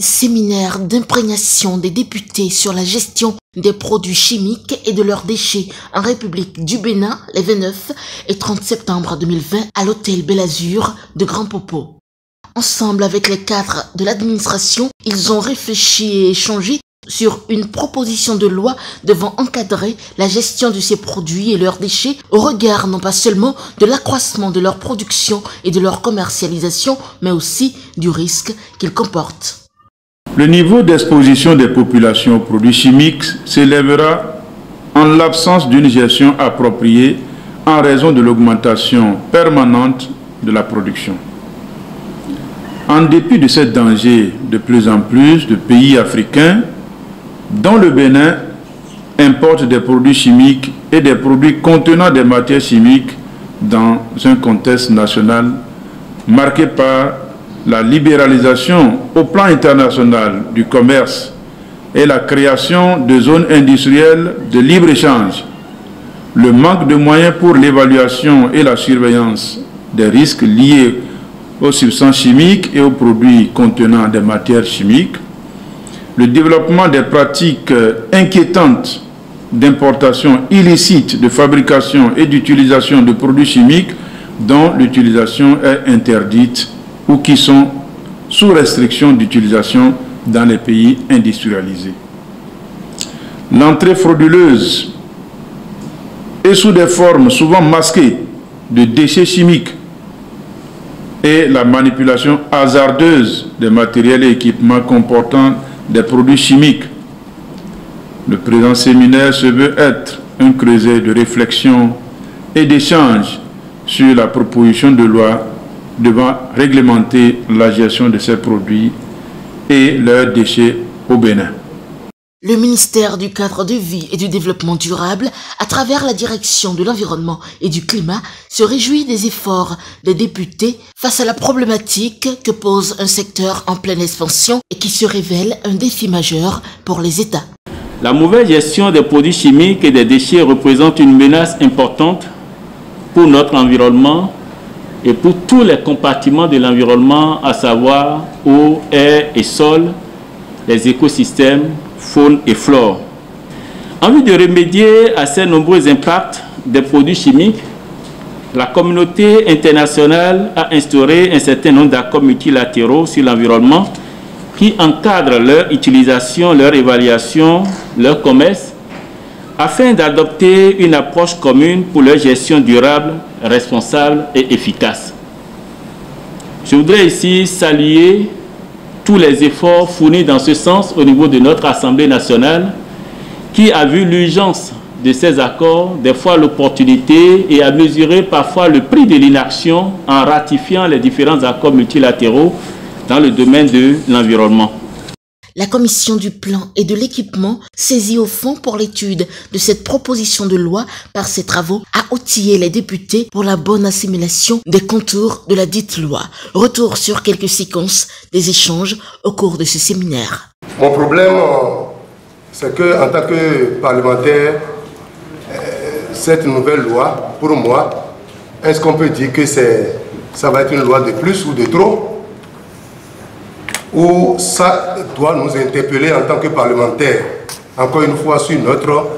Séminaire d'imprégnation des députés sur la gestion des produits chimiques et de leurs déchets en République du Bénin les 29 et 30 septembre 2020 à l'hôtel Bellazur de Grand Popo. Ensemble avec les cadres de l'administration, ils ont réfléchi et échangé sur une proposition de loi devant encadrer la gestion de ces produits et leurs déchets au regard non pas seulement de l'accroissement de leur production et de leur commercialisation, mais aussi du risque qu'ils comportent. Le niveau d'exposition des populations aux produits chimiques s'élèvera en l'absence d'une gestion appropriée en raison de l'augmentation permanente de la production. En dépit de ce danger, de plus en plus de pays africains, dont le Bénin, importent des produits chimiques et des produits contenant des matières chimiques dans un contexte national marqué par la libéralisation au plan international du commerce et la création de zones industrielles de libre-échange, le manque de moyens pour l'évaluation et la surveillance des risques liés aux substances chimiques et aux produits contenant des matières chimiques, le développement des pratiques inquiétantes d'importation illicite, de fabrication et d'utilisation de produits chimiques dont l'utilisation est interdite ou qui sont sous restriction d'utilisation dans les pays industrialisés. L'entrée frauduleuse et sous des formes souvent masquées de déchets chimiques et la manipulation hasardeuse des matériels et équipements comportant des produits chimiques. Le présent séminaire se veut être un creuset de réflexion et d'échange sur la proposition de loi devant réglementer la gestion de ces produits et leurs déchets au Bénin. Le ministère du cadre de vie et du développement durable, à travers la direction de l'environnement et du climat, se réjouit des efforts des députés face à la problématique que pose un secteur en pleine expansion et qui se révèle un défi majeur pour les États. La mauvaise gestion des produits chimiques et des déchets représente une menace importante pour notre environnement et pour tous les compartiments de l'environnement, à savoir eau, air et sol, les écosystèmes, faune et flore. En vue de remédier à ces nombreux impacts des produits chimiques, la communauté internationale a instauré un certain nombre d'accords multilatéraux sur l'environnement qui encadrent leur utilisation, leur évaluation, leur commerce, afin d'adopter une approche commune pour leur gestion durable, responsable et efficace. Je voudrais ici saluer tous les efforts fournis dans ce sens au niveau de notre Assemblée nationale qui a vu l'urgence de ces accords, des fois l'opportunité et a mesuré parfois le prix de l'inaction en ratifiant les différents accords multilatéraux dans le domaine de l'environnement. La commission du plan et de l'équipement, saisie au fond pour l'étude de cette proposition de loi par ses travaux, a outillé les députés pour la bonne assimilation des contours de la dite loi. Retour sur quelques séquences des échanges au cours de ce séminaire. Mon problème, c'est que en tant que parlementaire, cette nouvelle loi, pour moi, est-ce qu'on peut dire que ça va être une loi de plus ou de trop? Où ça doit nous interpeller en tant que parlementaires, encore une fois sur notre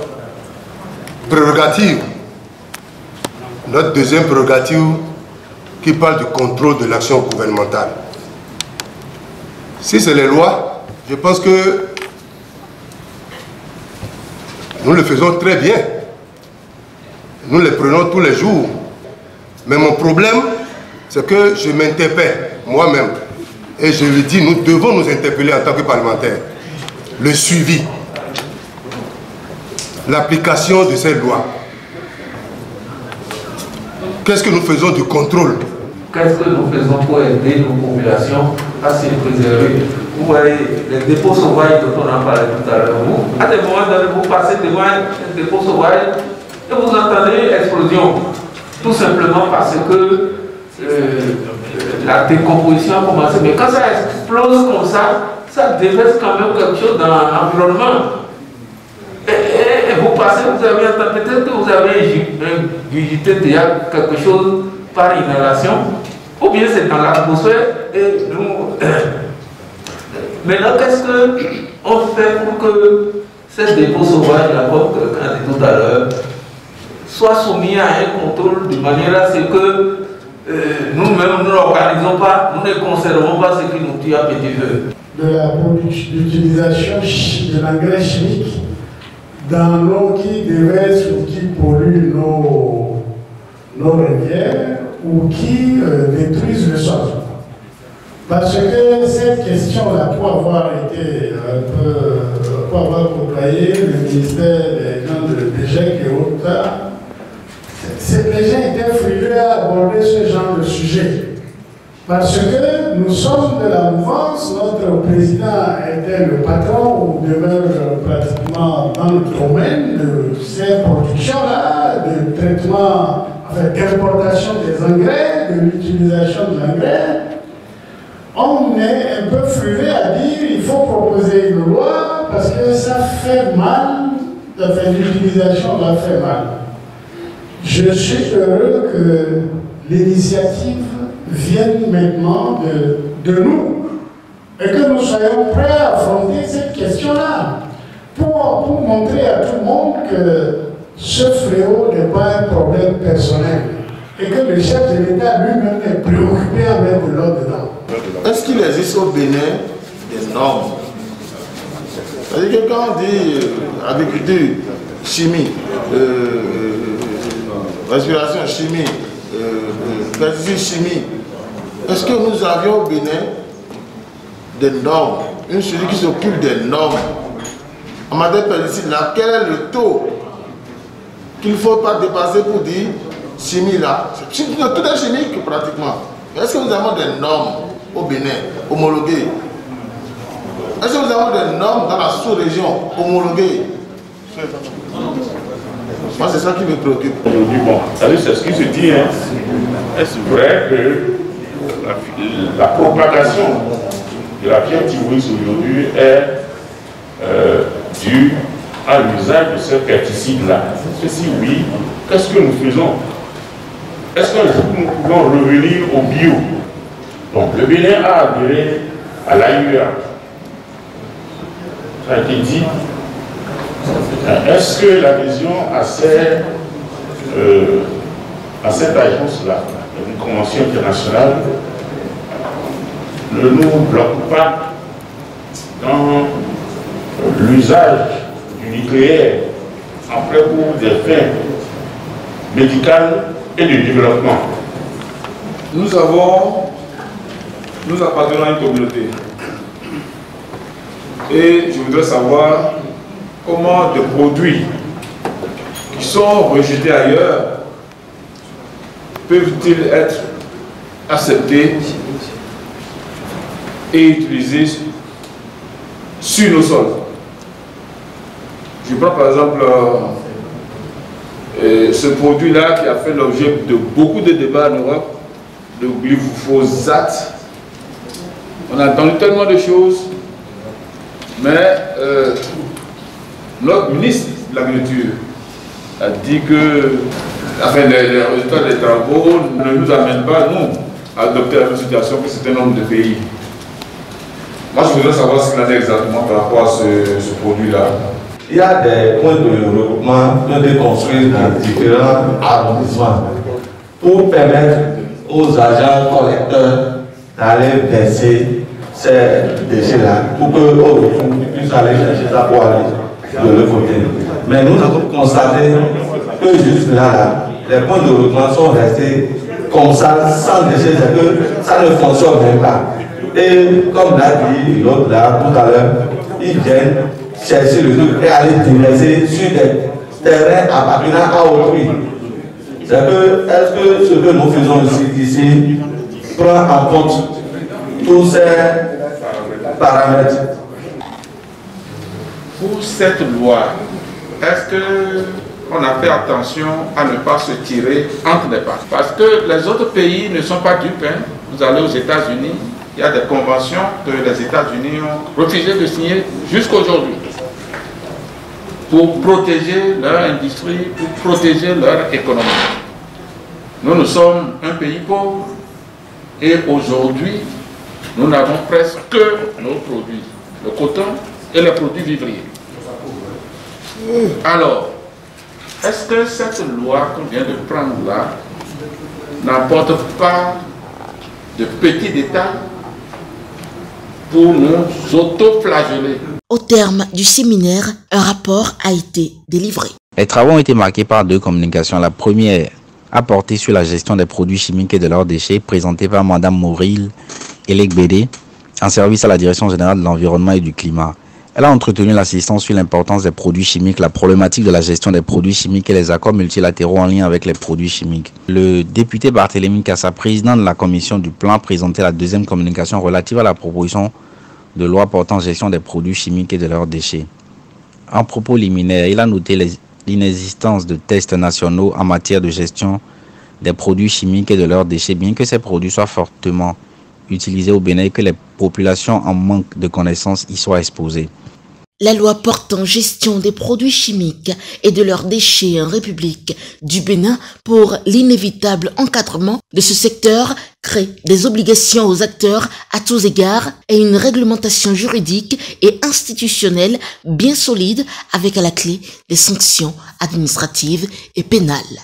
prérogative, notre deuxième prérogative qui parle du contrôle de l'action gouvernementale. Si c'est les lois, je pense que nous le faisons très bien. Nous les prenons tous les jours. Mais mon problème, c'est que je m'interpelle moi-même et je lui dis, nous devons nous interpeller en tant que parlementaires. Le suivi, l'application de ces lois. Qu'est-ce que nous faisons du contrôle Qu'est-ce que nous faisons pour aider nos populations à se préserver Vous voyez, les dépôts sauvages dont on a parlé tout à l'heure, à des moments vous passez devant un dépôt sauvage et vous entendez explosion. Tout simplement parce que la décomposition a commencé. Mais quand ça explose comme ça, ça déverse quand même quelque chose dans l'environnement. Et, vous passez, vous avez peut-être que vous avez déjà quelque chose par inhalation, ou bien c'est dans l'atmosphère et nous, Maintenant, qu'est-ce qu'on fait pour que ces dépôts sauvages, là, comme quelqu'un dit tout à l'heure, soient soumis à un contrôle de manière à ce que nous-mêmes, nous n'organisons pas, nous ne conservons pas ce qui nous tue à petit feu. De l'utilisation de l'engrais chimique dans l'eau qui déverse ou qui pollue nos, nos rivières ou qui euh, le sol. Parce que cette question-là, pour avoir été un peu, pour avoir côtoyé le ministère des gens de et autres, les gens étaient frileux à aborder ce genre de sujet. Parce que nous sommes de la mouvance, notre président était le patron ou demeure pratiquement dans le domaine de ces productions-là, de traitement, enfin, d'importation des engrais, de l'utilisation de l'engrais on est un peu fluvé à dire il faut proposer une loi parce que ça fait mal, l'utilisation va faire mal. Je suis heureux que l'initiative vienne maintenant de, de, nous et que nous soyons prêts à affronter cette question-là pour, pour montrer à tout le monde que ce fléau n'est pas un problème personnel et que le chef de l'État lui-même est préoccupé avec de l'ordre dedans. Est-ce qu'il existe au Bénin des normes? C'est-à-dire que quand on dit euh, agriculture, chimie, euh, respiration, chimie, pesticides, chimie, est-ce que nous avions au Bénin des normes Une celui qui s'occupe des normes de pesticides, là, quel est le taux qu'il ne faut pas dépasser pour dire chimie là? Tout est chimique pratiquement. Est-ce que nous avons des normes au Bénin, homologué Est-ce que nous avons des normes dans la sous-région homologuées? Moi, c'est ça qui me préoccupe. Aujourd'hui, bon, c'est ce qui se dit. Hein. Est-ce vrai que la, propagation de la pierre thyroïde aujourd'hui est euh, due à l'usage de ce pesticide-là Si oui, qu'est-ce que nous faisons? Est-ce que nous pouvons revenir au bio? Donc le Bénin a adhéré à l'AIUA. Ça a été dit. Est-ce que l'adhésion à, euh, à cette agence-là, une convention internationale, ne nous bloque pas dans l'usage du nucléaire après pour des fins médicales et de développement? Nous avons nous appartenons à une communauté. Et je voudrais savoir comment des produits qui sont rejetés ailleurs peuvent-ils être acceptés et utilisés sur nos sols? Je prends par exemple euh, euh, ce produit-là qui a fait l'objet de beaucoup de débats en Europe, le glyphosate, on a entendu tellement de choses, mais euh, notre ministre de l'Agriculture a dit que les, résultats des travaux ne nous amènent pas, nous, à adopter la même situation que certains nombre de pays. Moi, je voudrais savoir ce qu'il en est exactement par rapport à ce, produit-là. Il y a des points de regroupement qui ont été construits dans différents arrondissements pour permettre aux agents collecteurs d'aller verser ces déchets-là pour qu'au retour, puissent aller chercher ça pour aller de. Mais nous avons constaté que juste là, les points de recrutement sont restés comme ça, sans déchets, c'est que ça ne fonctionne même pas. Et comme l'a dit l'autre là tout à l'heure, ils viennent chercher le truc et aller déverser sur des terrains appartenant à autrui. C'est que, est-ce que ce que nous faisons ici, ici prend en compte tous ces paramètres? Pour cette loi, est-ce qu'on a fait attention à ne pas se tirer entre les pattes Parce que les autres pays ne sont pas dupes. Hein. Vous allez aux États-Unis, il y a des conventions que les États-Unis ont refusé de signer jusqu'aujourd'hui pour protéger leur industrie, pour protéger leur économie. Nous, nous sommes un pays pauvre et aujourd'hui, nous n'avons presque que nos produits, le coton et les produits vivriers. Alors, est-ce que cette loi qu'on vient de prendre là n'apporte pas de petits détails pour nous auto-flageller? Au terme du séminaire, un rapport a été délivré. Les travaux ont été marqués par deux communications. La première a porté sur la gestion des produits chimiques et de leurs déchets, présentée par Mme Mouril Elek Bédé, en service à la Direction générale de l'environnement et du climat. Elle a entretenu l'assistance sur l'importance des produits chimiques, la problématique de la gestion des produits chimiques et les accords multilatéraux en lien avec les produits chimiques. Le député Barthélémy Kassa, président de la commission du plan, présentait la deuxième communication relative à la proposition de loi portant gestion des produits chimiques et de leurs déchets. En propos liminaire, il a noté l'inexistence de tests nationaux en matière de gestion des produits chimiques et de leurs déchets, bien que ces produits soient fortement utilisés au Bénin et que les populations en manque de connaissances y soient exposées. La loi portant gestion des produits chimiques et de leurs déchets en République du Bénin pour l'inévitable encadrement de ce secteur crée des obligations aux acteurs à tous égards et une réglementation juridique et institutionnelle bien solide avec à la clé des sanctions administratives et pénales.